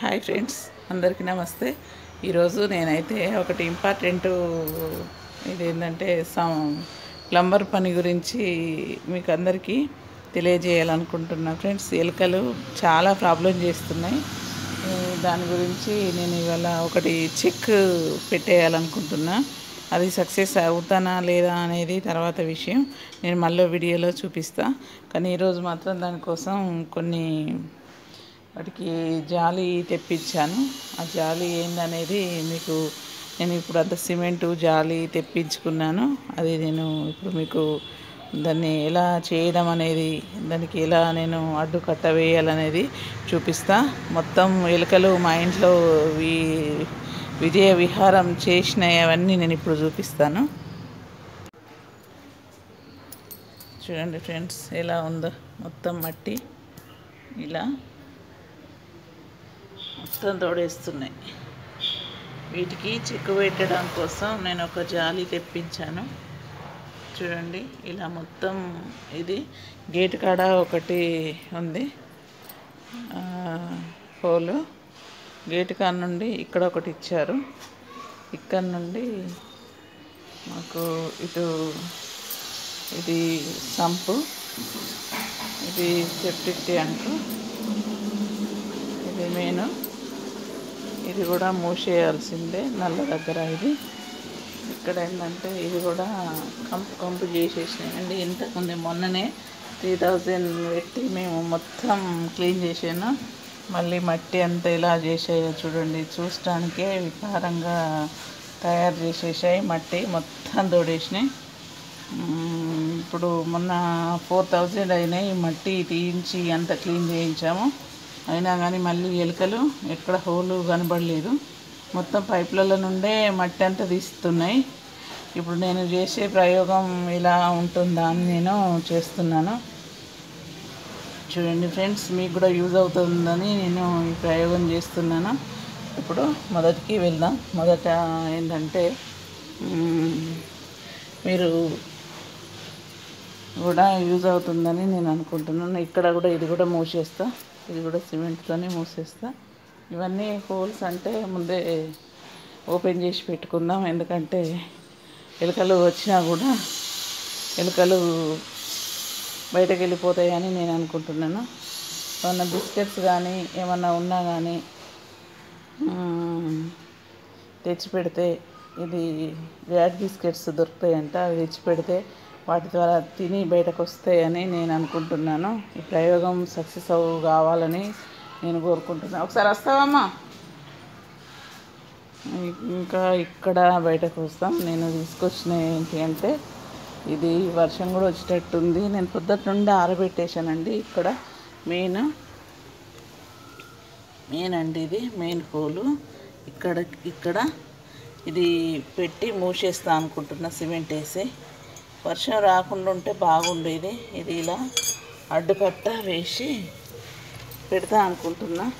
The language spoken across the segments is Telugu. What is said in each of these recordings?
హాయ్ ఫ్రెండ్స్ అందరికీ నమస్తే. ఈరోజు నేనైతే ఒకటి ఇంపార్టెంట్ ఇది ఏంటంటే ప్లంబర్ పని గురించి మీకు అందరికీ తెలియజేయాలనుకుంటున్నా. ఫ్రెండ్స్ ఎలుకలు చాలా ప్రాబ్లం చేస్తున్నాయి. దాని గురించి నేను ఇవాళ ఒకటి చెక్ పెట్టేయాలనుకుంటున్నా. అది సక్సెస్ అవుతానా లేదా అనేది తర్వాత విషయం. నేను మళ్ళీ వీడియోలో చూపిస్తా. కానీ ఈరోజు మాత్రం దానికోసం కొన్ని వాటికి జాలి తెప్పించాను. ఆ జాలి ఏందనేది మీకు నేను ఇప్పుడు అంత సిమెంటు జాలి తెప్పించుకున్నాను. అది నేను ఇప్పుడు మీకు దాన్ని ఎలా చేయడం అనేది దానికి ఎలా నేను అడ్డు కట్ట వేయాలనేది చూపిస్తా. మొత్తం ఎలుకలు మా ఇంట్లో వి విజయ విహారం చేసినవి అవన్నీ నేను ఇప్పుడు చూపిస్తాను. చూడండి ఫ్రెండ్స్ ఎలా ఉందో మొత్తం మట్టి ఇలా. మొత్తం తోడేస్తున్నాయి. వీటికి చెక్కు పెట్టడం కోసం నేను ఒక జాలి తెప్పించాను. చూడండి ఇలా మొత్తం ఇది గేట్ కాడ ఒకటి ఉంది. హోలు. గేట్ కాడ నుండి ఇక్కడ ఒకటి ఇచ్చారు. ఇక్కడ నుండి మాకు ఇటు ఇది సంపు ఇది సెప్టిక్ ట్యాంక్ ఇది మెయిన్. ఇది కూడా మూసేయాల్సిందే నల్ల దగ్గర ఇది. ఇక్కడ ఏంటంటే ఇది కూడా కంపు కంపు చేసేసినాయండి. ఇంతకుముందు మొన్ననే త్రీ థౌజండ్ పెట్టి మేము మొత్తం క్లీన్ చేసాను మళ్ళీ మట్టి అంతా ఇలా చేసాయో చూడండి. చూడటానికే వికారంగా తయారు చేసేసాయి మట్టి మొత్తం తోడేసినాయి. ఇప్పుడు మొన్న ఫోర్ థౌజండ్ అయినాయి మట్టి తీయించి అంత క్లీన్ చేయించాము. అయినా కానీ మళ్ళీ ఎలుకలు ఎక్కడ హోలు కనబడలేదు. మొత్తం పైపులలో నుండే మట్టి అంతా తీస్తున్నాయి. ఇప్పుడు నేను చేసే ప్రయోగం ఇలా ఉంటుందా అని నేను చేస్తున్నాను. చూడండి ఫ్రెండ్స్ మీకు కూడా యూజ్ అవుతుందని నేను ఈ ప్రయోగం చేస్తున్నాను. ఇప్పుడు మొదటికి వెళ్దాం. మొదట ఏంటంటే మీరు కూడా యూజ్ అవుతుందని నేను అనుకుంటున్నాను. ఇక్కడ కూడా ఇది కూడా మూసేస్తా. ఇది కూడా సిమెంట్తోనే మూసేస్తా. ఇవన్నీ హోల్స్ అంటే ముందే ఓపెన్ చేసి పెట్టుకుందాం. ఎందుకంటే ఎలుకలు వచ్చినా కూడా ఎలుకలు బయటకు వెళ్ళిపోతాయని నేను అనుకుంటున్నాను. ఏమన్నా బిస్కెట్స్ కానీ ఏమన్నా ఉన్నా కానీ తెచ్చి పెడితే ఇది వ్యాట్ బిస్కెట్స్ దొరుకుతాయంట. అవి తెచ్చి పెడితే వాటి ద్వారా తిని బయటకు వస్తాయని నేను అనుకుంటున్నాను. ఈ ప్రయోగం సక్సెస్ అవు కావాలని నేను కోరుకుంటున్నాను ఒకసారి వస్తావమ్మా. ఇంకా ఇక్కడ బయటకు వస్తాం. నేను తీసుకొచ్చిన ఏంటి అంటే ఇది వర్షం కూడా వచ్చేటట్టుంది. నేను పొద్దుట నుండి ఆరబెట్టేశానండి. ఇక్కడ మెయిన్ మెయిన్ అండి ఇది మెయిన్ హోలు. ఇక్కడ ఇక్కడ ఇది పెట్టి మూసేస్తా అనుకుంటున్నా సిమెంట్ వేసి. వర్షం రాకుండా ఉంటే బాగుండేది ఇది ఇలా అడ్డుకట్ట వేసి పెడతా అనుకుంటున్నా.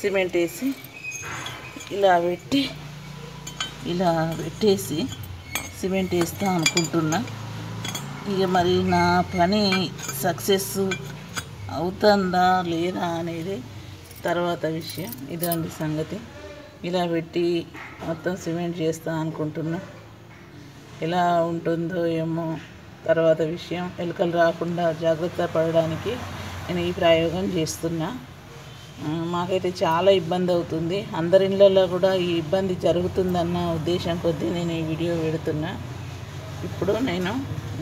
సిమెంట్ వేసి ఇలా పెట్టి ఇలా పెట్టేసి సిమెంట్ వేస్తా అనుకుంటున్నా. ఇక మరి నా పని సక్సెస్ అవుతుందా లేదా అనేది తర్వాత విషయం. ఇదండి సంగతి. ఇలా పెట్టి మొత్తం సిమెంట్ చేస్తా అనుకుంటున్నా. ఎలా ఉంటుందో ఏమో తర్వాత విషయం ఎలుకలు రాకుండా జాగ్రత్త పడడానికి నేను ఈ ప్రయోగం చేస్తున్నా. మాకైతే చాలా ఇబ్బంది అవుతుంది. అందరి ఇళ్ళల్లో కూడా ఈ ఇబ్బంది జరుగుతుందన్న ఉద్దేశం కొద్దీ నేను ఈ వీడియో పెడుతున్నా. ఇప్పుడు నేను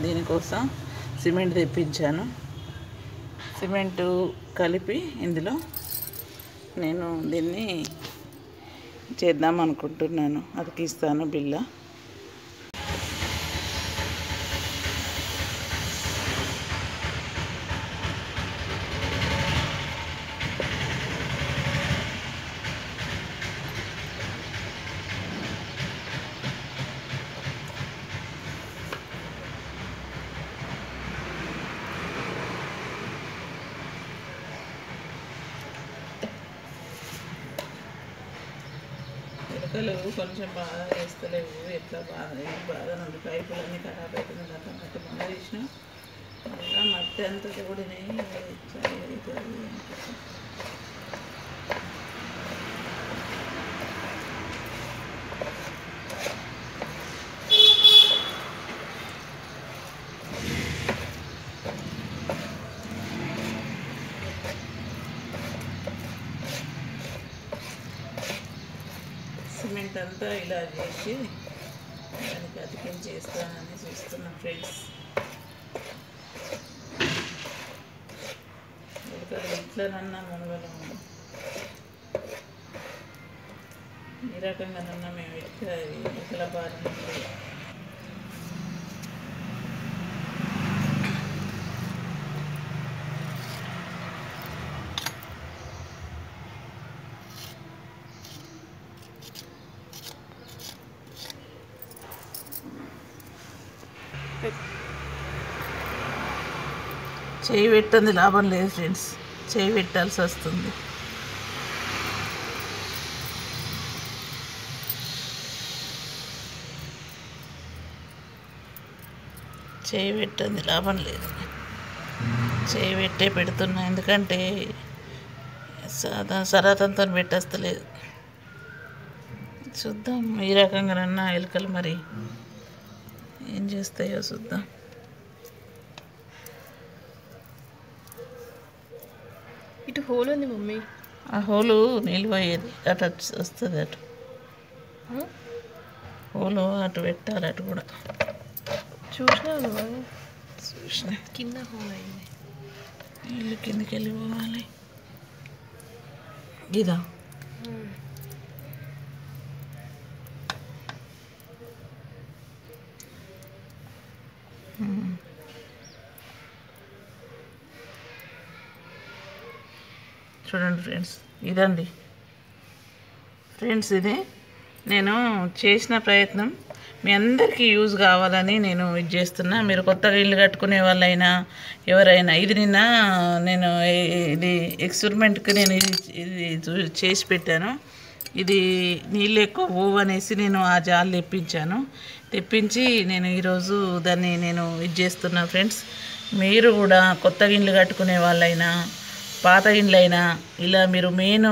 దీనికోసం సిమెంట్ తెప్పించాను. సిమెంటు కలిపి ఇందులో నేను దీన్ని చేద్దాం అనుకుంటున్నాను. అతికిస్తాను బిల్ల. ఎలుకలు కొంచెం బాధ వేస్తలేవు. ఎట్లా బాధ ఈ బాధ నుండి పైపులన్నీ ఖరాబ్ అవుతుంది అర్థం కట్టి మొన్న తీసిన. మళ్ళీ మట్టి అంతా కూడా సిమెంట్ అంతా ఇలా చేసి దానికి అతికించేస్తానని చూస్తున్నాం ఫ్రెండ్స్. ఇక్కడ ఇంట్లోనన్నా మనలో ఈ రకంగానన్నా మేము ఎక్కువ ఎక్కల బారి చేయి పెట్టంది లాభం లేదు ఫ్రెండ్స్. చేయి పెట్టాల్సి వస్తుంది. చేయి పెట్టంది లాభం లేదు. చేయి పెట్టే పెడుతున్నా. ఎందుకంటే సాదా సరాతంతో పెట్టేస్తలేదు. చూద్దాం ఈ రకంగానన్నా ఎలుకలు మరి ఏం చేస్తాయో చూద్దాం. ఇటు హోల్ ఉంది మమ్మీ. ఆ హోలు నిలిపోయేది అటు వచ్చి వస్తుంది అటు? హోలు అటు పెట్టాలి అటు కూడా. చూసినాను చూసిన. కింద హోల్ అయింది. నీళ్ళు కిందకి వెళ్ళిపోవాలి. ఇదా? చూడండి ఫ్రెండ్స్ ఇదండి. ఫ్రెండ్స్ ఇది నేను చేసిన ప్రయత్నం. మీ అందరికీ యూజ్ కావాలని నేను ఇది చేస్తున్నా. మీరు కొత్తగా ఇల్లు కట్టుకునే వాళ్ళైనా ఎవరైనా ఇది నిన్న నేను ఇది ఎక్స్పెరిమెంట్కి నేను ఇది ఇది చేసి పెట్టాను. ఇది నీళ్ళు ఎక్కువ పోవు అనేసి నేను ఆ జాలు తెప్పించాను. తెప్పించి నేను ఈరోజు దాన్ని నేను ఇది చేస్తున్నా ఫ్రెండ్స్. మీరు కూడా కొత్తగా ఇల్లు కట్టుకునే వాళ్ళైనా పాత ఇండ్లైనా ఇలా మీరు మెయిన్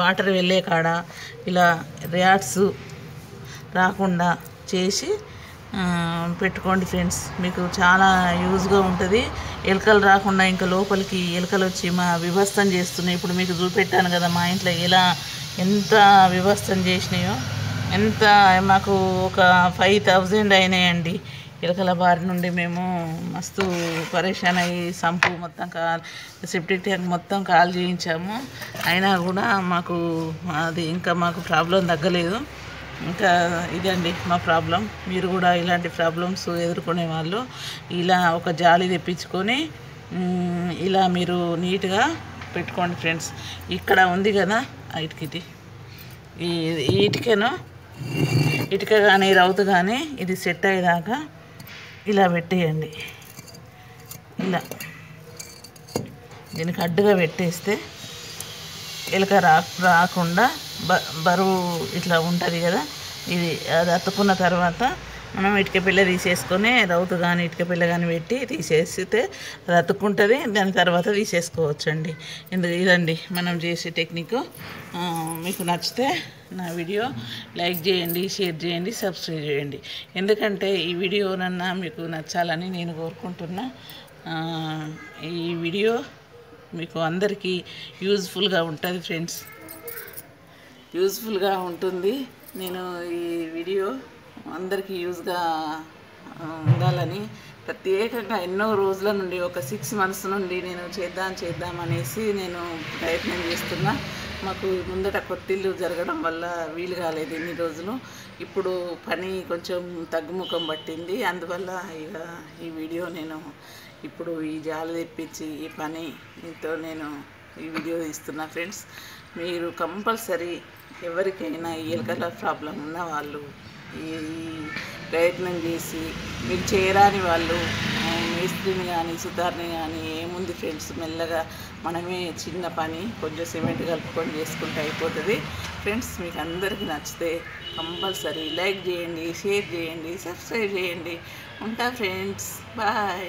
వాటర్ వెళ్ళే కాడ ఇలా ర్యాట్స్ రాకుండా చేసి పెట్టుకోండి ఫ్రెండ్స్. మీకు చాలా యూజ్గా ఉంటుంది. ఎలుకలు రాకుండా ఇంకా లోపలికి ఎలుకలు వచ్చి మా వివస్థం చేస్తున్నాయి. ఇప్పుడు మీకు చూపెట్టాను కదా మా ఇంట్లో ఎలా ఎంత వివస్థం చేసినాయో. ఎంత మాకు ఒక ఫైవ్ థౌజండ్ అయినాయండి. ఎలుకల బారి నుండి మేము మస్తు పరేషాన్ అయ్యి సంపు మొత్తం కాల్ సెప్టిక్ ట్యాంక్ మొత్తం కాల్ చేయించాము. అయినా కూడా మాకు అది ఇంకా మాకు ప్రాబ్లం తగ్గలేదు. ఇంకా ఇదండి మా ప్రాబ్లం మీరు కూడా ఇలాంటి ప్రాబ్లమ్స్ ఎదుర్కొనే వాళ్ళు ఇలా ఒక జాలి తెప్పించుకొని ఇలా మీరు నీట్గా పెట్టుకోండి ఫ్రెండ్స్ ఇక్కడ ఉంది కదా ఆ ఈ ఈ ఇటుకను? ఇటుక కానీ రౌతు కానీ ఇది సెట్ అయ్యేదాకా ఇలా పెట్టేయండి. ఇలా. దీనికి అడ్డుగా పెట్టేస్తే ఎలుక రా రాకుండా బ బరువు ఇట్లా ఉంటుంది కదా ఇది అది అతుకున్న తర్వాత మనం ఇటుక పిల్ల తీసేసుకొని రౌతు కానీ ఇటుక పిల్ల కానీ పెట్టి తీసేస్తే అది అతుక్కుంటుంది దాని తర్వాత తీసేసుకోవచ్చు అండి ఎందుకు ఇదండి మనం చేసే టెక్నిక్. మీకు నచ్చితే నా వీడియో లైక్ చేయండి షేర్ చేయండి సబ్స్క్రైబ్ చేయండి. ఎందుకంటే ఈ వీడియోనన్నా మీకు నచ్చాలని నేను కోరుకుంటున్నా. ఈ వీడియో మీకు అందరికీ యూజ్ఫుల్గా ఉంటుంది ఫ్రెండ్స్. యూజ్ఫుల్గా ఉంటుంది. నేను ఈ వీడియో అందరికీ యూజ్గా ఉండాలని ప్రత్యేకంగా ఎన్నో రోజుల నుండి ఒక సిక్స్ మంత్స్ నుండి నేను చేద్దాం చేద్దాం అనేసి నేను ప్రయత్నం చేస్తున్నా. మాకు ముందట కొత్తిల్లు జరగడం వల్ల వీలు కాలేదు ఇన్ని రోజులు. ఇప్పుడు పని కొంచెం తగ్గుముఖం పట్టింది. అందువల్ల ఇక ఈ వీడియో నేను ఇప్పుడు ఈ జాలు తెప్పించి ఈ పని నేను ఈ వీడియో తీస్తున్నా ఫ్రెండ్స్. మీరు కంపల్సరీ ఎవరికైనా ఈ ఎలకల ప్రాబ్లం ఉన్న వాళ్ళు ప్రయత్నం చేసి మీరు చేయరాని వాళ్ళు మేస్త్రిని కానీ సుతార్ని కానీ ఏముంది ఫ్రెండ్స్ మెల్లగా మనమే చిన్న పని కొంచెం సిమెంట్ కలుపుకొని చేసుకుంటే అయిపోతుంది. ఫ్రెండ్స్ మీకు అందరికీ నచ్చితే కంపల్సరీ లైక్ చేయండి షేర్ చేయండి సబ్స్క్రైబ్ చేయండి. ఉంటా ఫ్రెండ్స్ బాయ్.